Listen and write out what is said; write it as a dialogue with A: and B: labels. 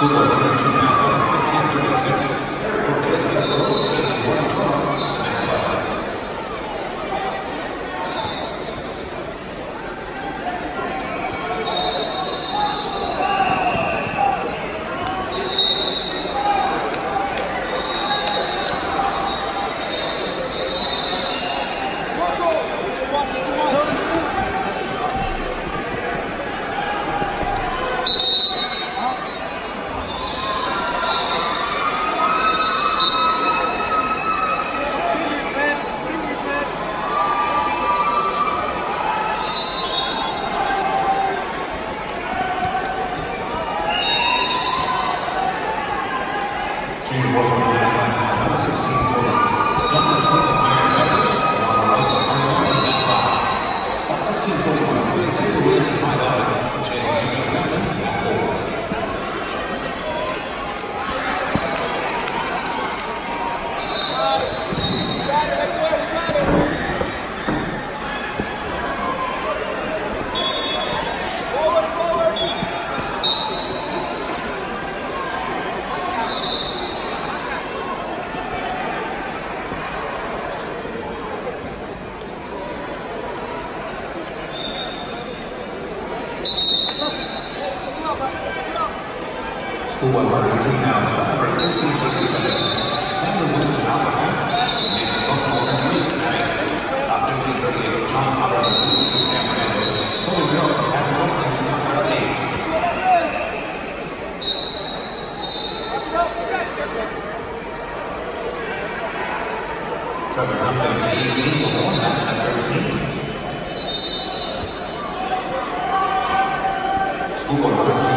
A: 如果我们 have to be on. Junior boys School board number 18 now is number 1337. Henry wins an alcohol. Nathan Coco and Lee County. Top 1538, John Potter and Lucy San Fernando. Adam Wrestling, number 13. Trevor Humpton, 18 for one, at 13. School